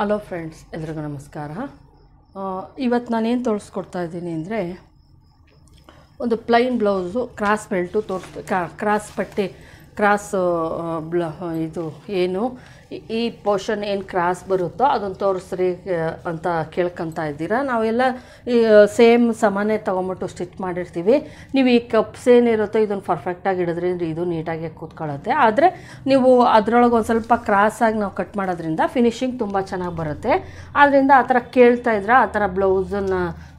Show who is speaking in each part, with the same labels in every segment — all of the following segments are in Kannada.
Speaker 1: ಹಲೋ ಫ್ರೆಂಡ್ಸ್ ಎಲ್ರಿಗೂ ನಮಸ್ಕಾರ. ಇವತ್ತು ನಾನೇನು ತೋರಿಸ್ಕೊಡ್ತಾ ಇದ್ದೀನಿ ಅಂದರೆ ಒಂದು ಪ್ಲೈನ್ ಬ್ಲೌಸು ಕ್ರಾಸ್ ಬೆಲ್ಟು ತೋರಿಸ್ ಕ್ರಾಸ್ ಪಟ್ಟಿ ಕ್ರಾಸ್ ಬ್ಲ, ಇದು, ಏನು ಈ- ಪೋರ್ಷನ್ ಏನು ಕ್ರಾಸ್ ಬರುತ್ತೋ ಅದನ್ನು ತೋರಿಸ್ರಿ ಅಂತ ಕೇಳ್ಕೊತ ಇದ್ದೀರಾ. ನಾವೆಲ್ಲ, ಈ ಸೇಮ್ ಸಮಾನೇ ತೊಗೊಂಬಿಟ್ಟು ಸ್ಟಿಚ್ ಮಾಡಿರ್ತೀವಿ. ನೀವು ಈ ಕಪ್ಸ್ ಏನಿರುತ್ತೋ ಇದನ್ನು ಪರ್ಫೆಕ್ಟಾಗಿ ಹಿಡಿದ್ರಿಂದ ಇದು ನೀಟಾಗಿ ಕೂತ್ಕೊಳ್ಳುತ್ತೆ. ಆದರೆ ನೀವು ಅದರೊಳಗೆ ಒಂದು ಸ್ವಲ್ಪ ಕ್ರಾಸಾಗಿ ನಾವು ಕಟ್ ಮಾಡೋದ್ರಿಂದ ಫಿನಿಶಿಂಗ್ ತುಂಬ ಚೆನ್ನಾಗಿ ಬರುತ್ತೆ. ಆದ್ದರಿಂದ ಆ ಥರ ಕೇಳ್ತಾ ಇದ್ರೆ ಆ ಥರ ಬ್ಲೌಸನ್ನು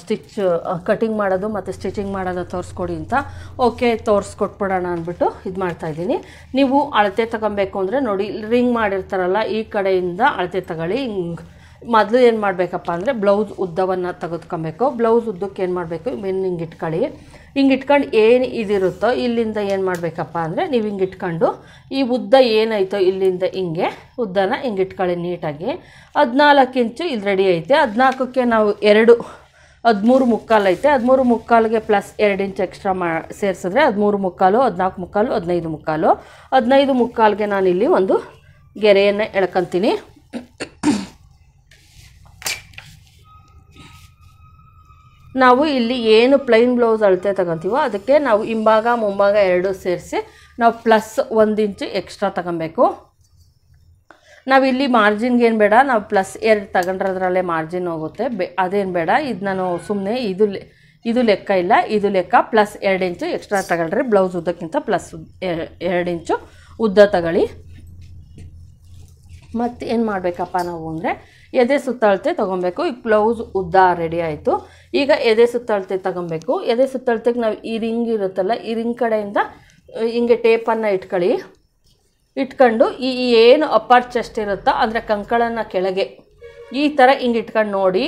Speaker 1: ಸ್ಟಿಚ್ ಕಟಿಂಗ್ ಮಾಡೋದು ಮತ್ತು ಸ್ಟಿಚಿಂಗ್ ಮಾಡೋದು ತೋರಿಸ್ಕೊಡಿ ಅಂತ. ಓಕೆ ತೋರಿಸ್ಕೊಟ್ಬಿಡೋಣ ಅಂದ್ಬಿಟ್ಟು ಇದು ಮಾಡ್ತಾಯಿದ್ದೀನಿ ನೀವು ಅಳತೆ ತಗೊಬೇಕು ಅಂದರೆ ನೋಡಿ ರಿಂಗ್ ಮಾಡಿರ್ತಾರಲ್ಲ, ಈ ಕಡೆಯಿಂದ ಅಳತೆ ತಗೊಳ್ಳಿ. ಹಿಂಗೆ ಮೊದಲು ಏನು ಮಾಡಬೇಕಪ್ಪ ಅಂದರೆ ಬ್ಲೌಸ್ ಉದ್ದವನ್ನು ತೆಗೆದುಕೊಬೇಕು. ಬ್ಲೌಸ್ ಉದ್ದಕ್ಕೆ ಏನು ಮಾಡಬೇಕು? ಬೆನ್ನು ಹಿಂಗೆ ಇಟ್ಕೊಳ್ಳಿ. ಹಿಂಗೆ ಇಟ್ಕೊಂಡು ಏನು ಇದಿರುತ್ತೋ ಇಲ್ಲಿಂದ ಏನು ಮಾಡಬೇಕಪ್ಪ ಅಂದರೆ ನೀವು ಹಿಂಗೆ ಇಟ್ಕೊಂಡು, ಈ ಉದ್ದ ಏನಾಯ್ತೋ ಇಲ್ಲಿಂದ ಹಿಂಗೆ ಉದ್ದನ ಹಿಂಗೆ ಇಟ್ಕೊಳ್ಳಿ ನೀಟಾಗಿ. ಹದಿನಾಲ್ಕು ಇಂಚು ಇಲ್ಲಿ ರೆಡಿ ಐತೆ. ಹದಿನಾಲ್ಕಕ್ಕೆ ನಾವು ಎರಡು, ಹದಿಮೂರು ಮುಕ್ಕಾಲು ಐತೆ. ಹದಿಮೂರು ಮುಕ್ಕಾಲಿಗೆ ಪ್ಲಸ್ ಎರಡು ಇಂಚ್ ಎಕ್ಸ್ಟ್ರಾ ಮಾ, ಸೇರಿಸಿದ್ರೆ ಹದಿಮೂರು ಮುಕ್ಕಾಲು, ಹದಿನಾಲ್ಕು ಮುಕ್ಕಾಲು, ಹದಿನೈದು ಮುಕ್ಕಾಲು. ಹದಿನೈದು ನಾನು ನಾನಿಲ್ಲಿ ಒಂದು ಗೆರೆಯನ್ನು ಎಳ್ಕೊತೀನಿ. ನಾವು ಇಲ್ಲಿ ಏನು ಪ್ಲೈನ್ ಬ್ಲೌಸ್ ಅಳತೆ ತಗೊತೀವೋ ಅದಕ್ಕೆ ನಾವು ಹಿಂಭಾಗ, ಮುಂಭಾಗ ಎರಡು ಸೇರಿಸಿ ನಾವು ಪ್ಲಸ್ ಒಂದು ಇಂಚು ಎಕ್ಸ್ಟ್ರಾ ತಗೊಬೇಕು. ನಾವಿಲ್ಲಿ ಮಾರ್ಜಿನ್ಗೆ ಏನು ಬೇಡ, ನಾವು ಪ್ಲಸ್ ಎರಡು ತಗೊಂಡ್ರದ್ರಲ್ಲೇ ಮಾರ್ಜಿನ್ ಹೋಗುತ್ತೆ. ಬೆ, ಅದೇನು ಬೇಡ, ಇದು ನಾನು ಸುಮ್ಮನೆ ಇದು ಇದು ಲೆಕ್ಕ ಇಲ್ಲ, ಇದು ಲೆಕ್ಕ ಪ್ಲಸ್ ಎರಡು ಇಂಚು ಎಕ್ಸ್ಟ್ರಾ ತಗೊಳ್ರಿ. ಬ್ಲೌಸ್ ಉದ್ದಕ್ಕಿಂತ ಪ್ಲಸ್ ಎರಡು ಇಂಚು ಉದ್ದ ತಗೊಳ್ಳಿ. ಮತ್ತು ಏನು ಮಾಡಬೇಕಪ್ಪ ನಾವು ಅಂದರೆ ಎದೆ ಸುತ್ತಳತೆ ತೊಗೊಬೇಕು. ಈಗ ಬ್ಲೌಸ್ ಉದ್ದ ರೆಡಿ ಆಯಿತು. ಈಗ ಎದೆ ಸುತ್ತಳತೆ ತೊಗೊಬೇಕು. ಎದೆ ಸುತ್ತಳತೆಗೆ ನಾವು ಈ ರಿಂಗ್ ಇರುತ್ತಲ್ಲ, ಈ ರಿಂಗ್ ಕಡೆಯಿಂದ ಹಿಂಗೆ ಟೇಪನ್ನು ಇಟ್ಕೊಳ್ಳಿ. ಇಟ್ಕೊಂಡು ಈ ಏನು ಅಪ್ಪರ್ ಚೆಸ್ಟ್ ಇರುತ್ತೋ ಅಂದರೆ ಕಂಕಳನ್ನು ಕೆಳಗೆ ಈ ಥರ ಹಿಂಗೆ ಇಟ್ಕೊಂಡು ನೋಡಿ.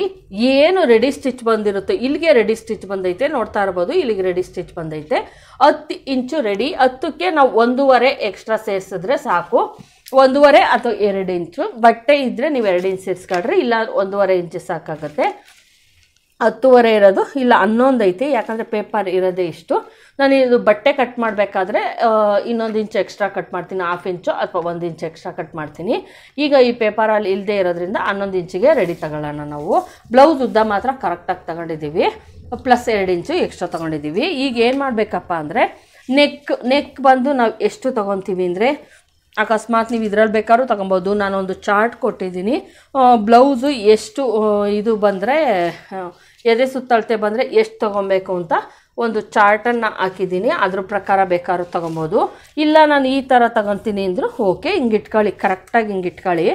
Speaker 1: ಏನು ರೆಡಿ ಸ್ಟಿಚ್ ಬಂದಿರುತ್ತೋ, ಇಲ್ಲಿಗೆ ರೆಡಿ ಸ್ಟಿಚ್ ಬಂದೈತೆ, ನೋಡ್ತಾ ಇರ್ಬೋದು, ಇಲ್ಲಿಗೆ ರೆಡಿ ಸ್ಟಿಚ್ ಬಂದೈತೆ. ಹತ್ತು ಇಂಚು ರೆಡಿ ಹತ್ತಕ್ಕೆ ನಾವು ಒಂದೂವರೆ ಎಕ್ಸ್ಟ್ರಾ ಸೇರಿಸಿದ್ರೆ ಸಾಕು. ಒಂದೂವರೆ ಅಥವಾ ಎರಡು ಇಂಚು. ಬಟ್ಟೆ ಇದ್ದರೆ ನೀವು ಎರಡು ಇಂಚ್ ಸೇರಿಸ್ಕೊಳ್ರಿ ಇಲ್ಲ, ಒಂದೂವರೆ ಇಂಚು ಸಾಕಾಗುತ್ತೆ. ಹತ್ತುವರೆ ಇರೋದು ಇಲ್ಲ, ಹನ್ನೊಂದು ಐತಿ. ಯಾಕಂದರೆ ಪೇಪರ್ ಇರೋದೇ ಇಷ್ಟು. ನಾನು ಇದು ಬಟ್ಟೆ ಕಟ್ ಮಾಡಬೇಕಾದ್ರೆ ಇನ್ನೊಂದು ಇಂಚು ಎಕ್ಸ್ಟ್ರಾ ಕಟ್ ಮಾಡ್ತೀನಿ. ಹಾಫ್ ಇಂಚು ಅಥವಾ ಒಂದು ಇಂಚು ಎಕ್ಸ್ಟ್ರಾ ಕಟ್ ಮಾಡ್ತೀನಿ. ಈಗ ಈ ಪೇಪರಲ್ಲಿ ಇಲ್ಲದೆ ಇರೋದ್ರಿಂದ ಹನ್ನೊಂದು ಇಂಚಿಗೆ ರೆಡಿ ತಗೊಳ್ಳೋಣ ನಾವು. ಬ್ಲೌಸ್ ಉದ್ದ ಮಾತ್ರ ಕರೆಕ್ಟಾಗಿ ತಗೊಂಡಿದ್ದೀವಿ ಪ್ಲಸ್ ಎರಡು ಇಂಚು ಎಕ್ಸ್ಟ್ರಾ ತೊಗೊಂಡಿದ್ದೀವಿ ಈಗ ಏನು ಮಾಡಬೇಕಪ್ಪ ಅಂದರೆ ನೆಕ್ ನೆಕ್ ಬಂದು ನಾವು ಎಷ್ಟು ತೊಗೊತೀವಿ ಅಂದರೆ ಅಕಸ್ಮಾತ್ ನೀವು ಇದರಲ್ಲಿ ಬೇಕಾದ್ರೂ ತೊಗೊಬೋದು. ನಾನೊಂದು ಚಾರ್ಟ್ ಕೊಟ್ಟಿದ್ದೀನಿ. ಬ್ಲೌಸು ಎಷ್ಟು ಇದು ಬಂದರೆ ಎದೆ ಸುತ್ತಳತೆ ಬಂದರೆ ಎಷ್ಟು ತೊಗೊಬೇಕು ಅಂತ ಒಂದು ಚಾರ್ಟನ್ನು ಹಾಕಿದ್ದೀನಿ. ಅದ್ರ ಪ್ರಕಾರ ಬೇಕಾದ್ರೂ ತೊಗೊಬೋದು. ಇಲ್ಲ, ನಾನು ಈ ಥರ ತಗೊತೀನಿ ಅಂದರೂ ಓಕೆ ಹಿಂಗೆ ಇಟ್ಕೊಳ್ಳಿ ಕರೆಕ್ಟಾಗಿ ಹಿಂಗೆ ಇಟ್ಕೊಳ್ಳಿ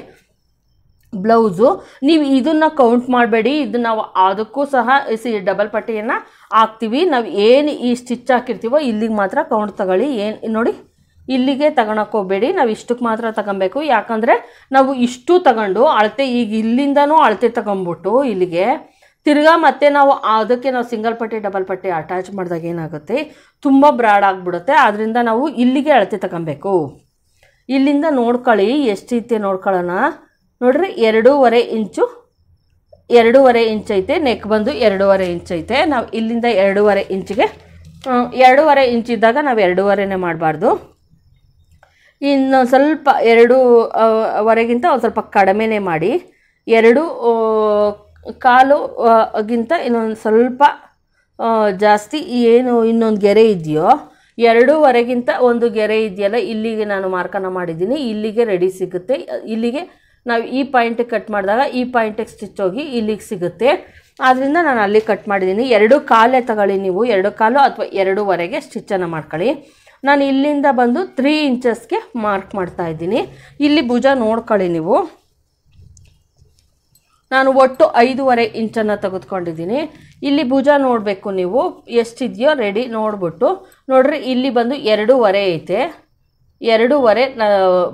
Speaker 1: ಬ್ಲೌಸು, ನೀವು ಇದನ್ನು ಕೌಂಟ್ ಮಾಡಬೇಡಿ. ಇದು ನಾವು ಅದಕ್ಕೂ ಸಹ, ಸಿ, ಡಬಲ್ ಪಟ್ಟಿಯನ್ನು ಹಾಕ್ತೀವಿ. ನಾವು ಏನು ಈ ಸ್ಟಿಚ್ ಹಾಕಿರ್ತೀವೋ ಇಲ್ಲಿಗೆ ಮಾತ್ರ ಕೌಂಟ್ ತಗೊಳ್ಳಿ. ಏನು, ನೋಡಿ. ಇಲ್ಲಿಗೆ ತಗೊಳಕ್ಕೆ ಹೋಗಬೇಡಿ. ನಾವು ಇಷ್ಟಕ್ಕೆ ಮಾತ್ರ ತಗೊಬೇಕು. ಯಾಕಂದರೆ ನಾವು ಇಷ್ಟು ತಗೊಂಡು ಅಳತೆ ಈಗ ಇಲ್ಲಿಂದನೂ ಅಳತೆ ತಗೊಂಬಿಟ್ಟು ಇಲ್ಲಿಗೆ ತಿರ್ಗಾ ಮತ್ತೆ ನಾವು ಅದಕ್ಕೆ ನಾವು ಸಿಂಗಲ್ ಪಟ್ಟಿ, ಡಬಲ್ ಪಟ್ಟಿ ಅಟ್ಯಾಚ್ ಮಾಡಿದಾಗ ಏನಾಗುತ್ತೆ? ತುಂಬ ಬ್ರಾಡ್ ಆಗಿಬಿಡುತ್ತೆ. ಆದ್ದರಿಂದ ನಾವು ಇಲ್ಲಿಗೆ ಅಳತೆ ತಗೊಬೇಕು. ಇಲ್ಲಿಂದ ನೋಡ್ಕೊಳ್ಳಿ. ಎಷ್ಟೈತೆ ನೋಡ್ಕೊಳ್ಳೋಣ. ನೋಡ್ರಿ, ಎರಡೂವರೆ ಇಂಚು, ಎರಡೂವರೆ ಐತೆ. ನೆಕ್ ಬಂದು ಎರಡೂವರೆ ಐತೆ. ನಾವು ಇಲ್ಲಿಂದ ಎರಡೂವರೆ ಇಂಚಿಗೆ ಎರಡೂವರೆ ಇಂಚ್ ಇದ್ದಾಗ ನಾವು ಎರಡೂವರೆನೇ ಮಾಡಬಾರ್ದು. ಇನ್ನು ಸ್ವಲ್ಪ ಎರಡು ವರೆಗಿಂತ ಒಂದು ಸ್ವಲ್ಪ ಕಡಿಮೆನೇ ಮಾಡಿ. ಎರಡು ಕಾಲು ಗಿಂತ ಇನ್ನೊಂದು ಸ್ವಲ್ಪ ಜಾಸ್ತಿ ಏನು ಇನ್ನೊಂದು ಗೆರೆ ಇದೆಯೋ ಎರಡೂವರೆಗಿಂತ ಒಂದು ಗೆರೆ ಇದೆಯಲ್ಲ, ಇಲ್ಲಿಗೆ ನಾನು ಮಾರ್ಕನ ಮಾಡಿದ್ದೀನಿ, ಇಲ್ಲಿಗೆ ರೆಡಿ ಸಿಗುತ್ತೆ. ಇಲ್ಲಿಗೆ ನಾವು ಈ ಪಾಯಿಂಟಿಗೆ ಕಟ್ ಮಾಡಿದಾಗ ಈ ಪಾಯಿಂಟಿಗೆ ಸ್ಟಿಚ್ ಹೋಗಿ ಇಲ್ಲಿಗೆ ಸಿಗುತ್ತೆ. ಆದ್ದರಿಂದ ನಾನು ಅಲ್ಲಿ ಕಟ್ ಮಾಡಿದ್ದೀನಿ. ಎರಡು ಕಾಲೇ ತಗೊಳ್ಳಿ ನೀವು. ಎರಡು ಕಾಲು ಅಥವಾ ಎರಡೂವರೆಗೆ ಸ್ಟಿಚ್ಚನ್ನು ಮಾಡ್ಕೊಳ್ಳಿ. ನಾನು ಇಲ್ಲಿಂದ ಬಂದು ತ್ರೀ ಇಂಚಸ್ಗೆ ಮಾರ್ಕ್ ಮಾಡ್ತಾ ಇದ್ದೀನಿ. ಇಲ್ಲಿ ಭುಜ ನೋಡ್ಕೊಳ್ಳಿ ನೀವು. ನಾನು ಒಟ್ಟು ಐದೂವರೆ ಇಂಚನ್ನು ತೆಗೆದುಕೊಂಡಿದ್ದೀನಿ. ಇಲ್ಲಿ ಭುಜ ನೋಡಬೇಕು ನೀವು. ಎಷ್ಟಿದೆಯೋ ರೆಡಿ ನೋಡಿಬಿಟ್ಟು. ನೋಡ್ರಿ, ಇಲ್ಲಿ ಬಂದು ಎರಡೂವರೆ ಐತೆ. ಎರಡೂವರೆ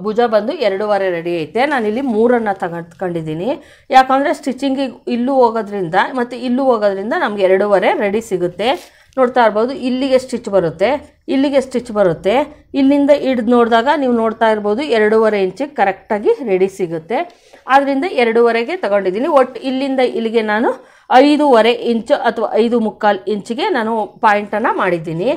Speaker 1: ಭುಜ ಬಂದು ಎರಡೂವರೆ ರೆಡಿ ಐತೆ. ನಾನಿಲ್ಲಿ ಮೂರನ್ನು ತಗೊಂಡ್ಕೊಂಡಿದ್ದೀನಿ ಯಾಕಂದರೆ ಸ್ಟಿಚಿಂಗಿಗೆ ಇಲ್ಲೂ ಹೋಗೋದ್ರಿಂದ, ಮತ್ತು ಇಲ್ಲೂ ಹೋಗೋದ್ರಿಂದ ನಮ್ಗೆ ಎರಡೂವರೆ ರೆಡಿ ಸಿಗುತ್ತೆ. ನೋಡ್ತಾ ಇರ್ಬೋದು. ಇಲ್ಲಿಗೆ ಸ್ಟಿಚ್ ಬರುತ್ತೆ. ಇಲ್ಲಿಗೆ ಸ್ಟಿಚ್ ಬರುತ್ತೆ. ಇಲ್ಲಿಂದ ಹಿಡ್ದು ನೋಡಿದಾಗ ನೀವು ನೋಡ್ತಾ ಇರ್ಬೋದು ಎರಡೂವರೆ ಇಂಚಿಗೆ ಕರೆಕ್ಟಾಗಿ ರೆಡಿ ಸಿಗುತ್ತೆ. ಆದ್ದರಿಂದ ಎರಡೂವರೆಗೆ ತಗೊಂಡಿದ್ದೀನಿ. ಒಟ್ಟು ಇಲ್ಲಿಂದ ಇಲ್ಲಿಗೆ ನಾನು ಐದೂವರೆ ಇಂಚು ಅಥವಾ ಐದು ಮುಕ್ಕಾಲು ಇಂಚಿಗೆ ನಾನು ಪಾಯಿಂಟನ್ನು ಮಾಡಿದ್ದೀನಿ.